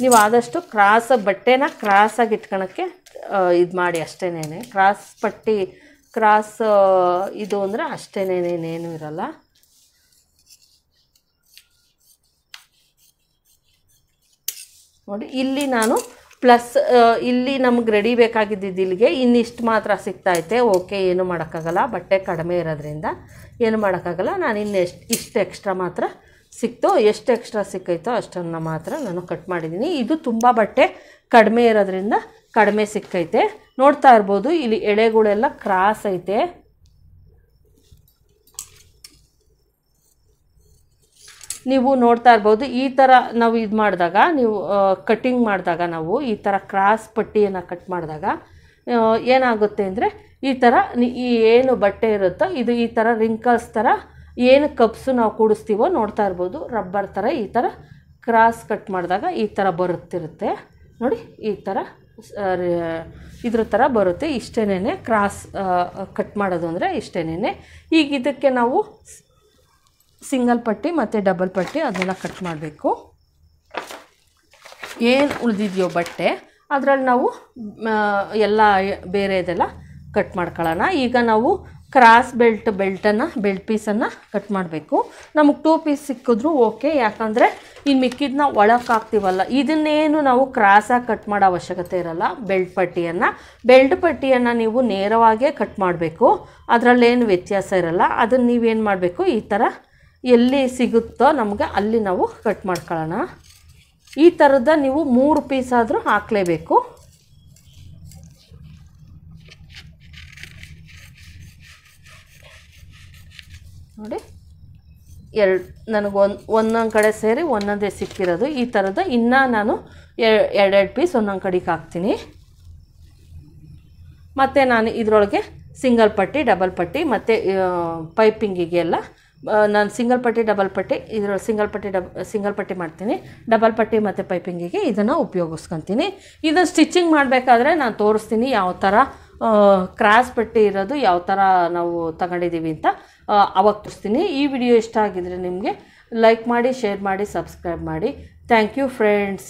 Speaker 1: ನೀವು ಆದಷ್ಟು ಕ್ರಾಸ್ ಬಟ್ಟೆನ ಕ್ರಾಸಾಗಿ ಇಟ್ಕೊಳಕ್ಕೆ ಇದು ಮಾಡಿ ಅಷ್ಟೇನೇನೆ. ಕ್ರಾಸ್ ಪಟ್ಟಿ, ಕ್ರಾಸ್ ಇದು ಅಂದರೆ ಅಷ್ಟೇನೇನೇನೇನು ಇರಲ್ಲ. ನೋಡಿ, ಇಲ್ಲಿ ನಾನು ಪ್ಲಸ್ ಇಲ್ಲಿ ನಮ್ಗೆ ರೆಡಿ ಬೇಕಾಗಿದ್ದಿದ್ದು ಇಲ್ಲಿಗೆ ಇನ್ನಿಷ್ಟು ಮಾತ್ರ ಸಿಗ್ತೈತೆ ಓಕೆ, ಏನು ಮಾಡೋಕ್ಕಾಗಲ್ಲ. ಬಟ್ಟೆ ಕಡಿಮೆ ಇರೋದ್ರಿಂದ ಏನು ಮಾಡೋಕ್ಕಾಗಲ್ಲ. ನಾನು ಇನ್ನೆಷ್ಟು, ಇಷ್ಟು ಎಕ್ಸ್ಟ್ರಾ ಮಾತ್ರ ಸಿಕ್ತು, ಎಷ್ಟು ಎಕ್ಸ್ಟ್ರಾ ಸಿಕ್ಕೈತೋ ಅಷ್ಟನ್ನು ಮಾತ್ರ ನಾನು ಕಟ್ ಮಾಡಿದ್ದೀನಿ ಇದು ತುಂಬ ಬಟ್ಟೆ ಕಡಿಮೆ ಇರೋದ್ರಿಂದ ಕಡಿಮೆ ಸಿಕ್ಕೈತೆ. ನೋಡ್ತಾ ಇರ್ಬೋದು, ಇಲ್ಲಿ ಎಳೆಗಳೆಲ್ಲ ಕ್ರಾಸ್ ಐತೆ. ನೀವು ನೋಡ್ತಾ ಇರ್ಬೋದು, ಈ ಥರ ನಾವು ಇದು ಮಾಡಿದಾಗ, ನೀವು ಕಟ್ಟಿಂಗ್ ಮಾಡಿದಾಗ ನಾವು ಈ ಥರ ಕ್ರಾಸ್ ಪಟ್ಟಿಯನ್ನು ಕಟ್ ಮಾಡಿದಾಗ ಏನಾಗುತ್ತೆ ಅಂದರೆ ಈ ಥರ ಈ ಏನು ಬಟ್ಟೆ ಇರುತ್ತೋ, ಇದು ಈ ಥರ ರಿಂಕಲ್ಸ್ ಥರ ಏನು ಕಪ್ಸು ನಾವು ಕೂಡಿಸ್ತೀವೋ ನೋಡ್ತಾ ಇರ್ಬೋದು. ರಬ್ಬರ್ ಥರ ಈ ಥರ ಕ್ರಾಸ್ ಕಟ್ ಮಾಡಿದಾಗ ಈ ಥರ ಬರುತ್ತಿರುತ್ತೆ. ನೋಡಿ, ಈ ಥರ ಇದ್ರ ಥರ ಬರುತ್ತೆ. ಇಷ್ಟೇನೇ ಕ್ರಾಸ್ ಕಟ್ ಮಾಡೋದು ಅಂದರೆ ಇಷ್ಟೇನೇ ಈಗ ಇದಕ್ಕೆ ನಾವು ಸಿಂಗಲ್ ಪಟ್ಟಿ ಮತ್ತು ಡಬಲ್ ಪಟ್ಟಿ ಅದನ್ನೆಲ್ಲ ಕಟ್ ಮಾಡಬೇಕು. ಏನು ಉಳಿದಿದೆಯೋ ಬಟ್ಟೆ, ಅದರಲ್ಲಿ ನಾವು ಎಲ್ಲ ಬೇರೆದೆಲ್ಲ ಕಟ್ ಮಾಡ್ಕೊಳ್ಳೋಣ. ಈಗ ನಾವು ಕ್ರಾಸ್ ಬೆಲ್ಟ್ ಬೆಲ್ಟನ್ನು ಬೆಲ್ಟ್ ಪೀಸನ್ನು ಕಟ್ ಮಾಡಬೇಕು. ನಮಗೆ ಟೂ ಪೀಸ್ ಸಿಕ್ಕಿದ್ರು ಓಕೆ ಯಾಕಂದರೆ ಇನ್ನು ಮಿಕ್ಕಿದ್ನ ಒಳಕ್ಕೆ ಇದನ್ನೇನು ನಾವು ಕ್ರಾಸಾಗಿ ಕಟ್ ಮಾಡೋ ಅವಶ್ಯಕತೆ ಇರಲ್ಲ ಬೆಲ್ಟ್ ಪಟ್ಟಿಯನ್ನು. ಬೆಲ್ಟ್ ಪಟ್ಟಿಯನ್ನು ನೀವು ನೇರವಾಗೇ ಕಟ್ ಮಾಡಬೇಕು. ಅದರಲ್ಲೇನು ವ್ಯತ್ಯಾಸ ಇರಲ್ಲ. ಅದನ್ನು ನೀವೇನು ಮಾಡಬೇಕು? ಈ ಥರ ಎಲ್ಲಿ ಸಿಗುತ್ತೋ ನಮಗೆ ಅಲ್ಲಿ ನಾವು ಕಟ್ ಮಾಡ್ಕೊಳ್ಳೋಣ. ಈ ಥರದ ನೀವು ಮೂರು ಪೀಸ್ ಆದರೂ ಹಾಕಲೇಬೇಕು. ನೋಡಿ. ಎರಡು ನನಗೆ ಒಂದು, ಒಂದೊಂದು ಕಡೆ ಸೇರಿ ಒಂದೊಂದೇ ಸಿಕ್ಕಿರೋದು. ಈ ಥರದ ಇನ್ನೂ ನಾನು ಎರಡೆರಡು ಪೀಸ್ ಒಂದೊಂದು ಕಡೆಗೆ ಹಾಕ್ತೀನಿ. ಮತ್ತು ನಾನು ಇದರೊಳಗೆ ಸಿಂಗಲ್ ಪಟ್ಟಿ, ಡಬಲ್ ಪಟ್ಟಿ ಮತ್ತು ಪೈಪಿಂಗಿಗೆಲ್ಲ ನಾನು ಸಿಂಗಲ್ ಪಟ್ಟಿ, ಡಬಲ್ ಪಟ್ಟಿ ಇದರ, ಸಿಂಗಲ್ ಪಟ್ಟಿ, ಡಬ್, ಸಿಂಗಲ್ ಪಟ್ಟಿ ಮಾಡ್ತೀನಿ. ಡಬಲ್ ಪಟ್ಟಿ ಮತ್ತು ಪೈಪಿಂಗಿಗೆ ಇದನ್ನು ಉಪಯೋಗಿಸ್ಕೊತೀನಿ. ಇದನ್ನು ಸ್ಟಿಚಿಂಗ್ ಮಾಡಬೇಕಾದ್ರೆ ನಾನು ತೋರಿಸ್ತೀನಿ ಯಾವ ಥರ ಕ್ರಾಸ್ ಪಟ್ಟಿ ಇರೋದು, ಯಾವ ಥರ ನಾವು ತಗೊಂಡಿದ್ದೀವಿ ಅಂತ. ಅವಾಗ ತೋರಿಸ್ತೀನಿ. ಈ ವಿಡಿಯೋ ಇಷ್ಟ ಆಗಿದ್ರೆ ನಿಮಗೆ ಲೈಕ್ ಮಾಡಿ ಶೇರ್ ಮಾಡಿ ಸಬ್ಸ್ಕ್ರೈಬ್ ಮಾಡಿ. Thank you friends